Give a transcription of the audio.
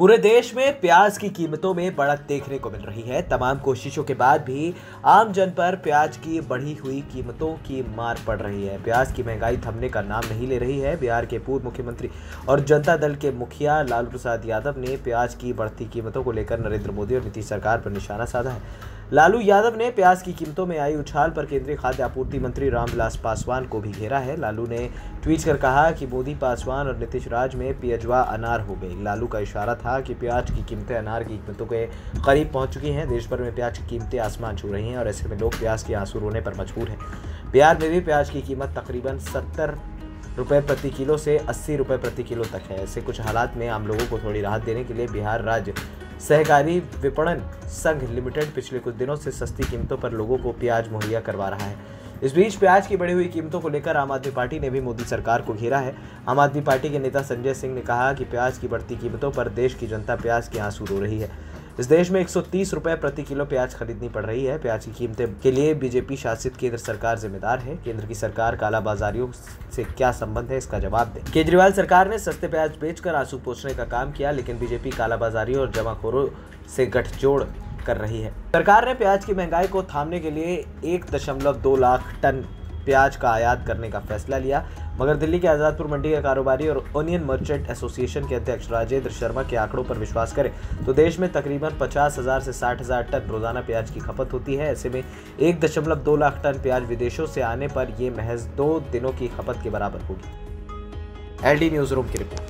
पूरे देश में प्याज की कीमतों में बढ़त देखने को मिल रही है। तमाम कोशिशों के बाद भी आम जन पर प्याज की बढ़ी हुई कीमतों की मार पड़ रही है। प्याज की महँगाई थमने का नाम नहीं ले रही है। बिहार के पूर्व मुख्यमंत्री और जनता दल के मुखिया लालू प्रसाद यादव ने प्याज की बढ़ती कीमतों को लेकर नरेंद्र मोदी और नीतीश सरकार पर निशाना साधा है। लालू यादव ने प्याज की कीमतों में आई उछाल पर केंद्रीय खाद्य आपूर्ति मंत्री रामविलास पासवान को भी घेरा है। लालू ने ट्वीट कर कहा कि मोदी, पासवान और नीतीश राज में पियजवा अनार हो गई लालू का इशारा था कि प्याज की कीमतें अनार की कीमतों के करीब पहुँच चुकी हैं। देश भर में प्याज की कीमतें आसमान छू रही हैं और ऐसे में लोग प्याज के आँसू रोने पर मजबूर हैं। बिहार में भी प्याज की कीमत तकरीबन सत्तर रुपए प्रति किलो से अस्सी रुपए प्रति किलो तक है। ऐसे कुछ हालात में आम लोगों को थोड़ी राहत देने के लिए बिहार राज्य सहकारी विपणन संघ लिमिटेड पिछले कुछ दिनों से सस्ती कीमतों पर लोगों को प्याज मुहैया करवा रहा है। इस बीच प्याज की बढ़ी हुई कीमतों को लेकर आम आदमी पार्टी ने भी मोदी सरकार को घेरा है। आम आदमी पार्टी के नेता संजय सिंह ने कहा कि प्याज की बढ़ती कीमतों पर देश की जनता प्याज के आँसू रो रही है। इस देश में 130 रुपए प्रति किलो प्याज खरीदनी पड़ रही है। प्याज की कीमतें के लिए बीजेपी शासित केंद्र सरकार जिम्मेदार है। केंद्र की सरकार कालाबाजारियों से क्या संबंध है, इसका जवाब दे। केजरीवाल सरकार ने सस्ते प्याज बेचकर आँसू पोछने का काम किया, लेकिन बीजेपी कालाबाजारियों और जमाखोरों से गठजोड़ कर रही है। सरकार ने प्याज की महँगाई को थामने के लिए एक दशमलव दो लाख टन प्याज का आयात करने का फैसला लिया। मगर दिल्ली के आज़ादपुर मंडी के कारोबारी और ओनियन मर्चेंट एसोसिएशन के अध्यक्ष राजेंद्र शर्मा के आंकड़ों पर विश्वास करें तो देश में तकरीबन पचास हज़ार से साठ हज़ार टन रोज़ाना प्याज की खपत होती है। ऐसे में एक दशमलव दो लाख टन प्याज विदेशों से आने पर यह महज दो दिनों की खपत के बराबर होगी। एल न्यूज़ रूम की रिपोर्ट।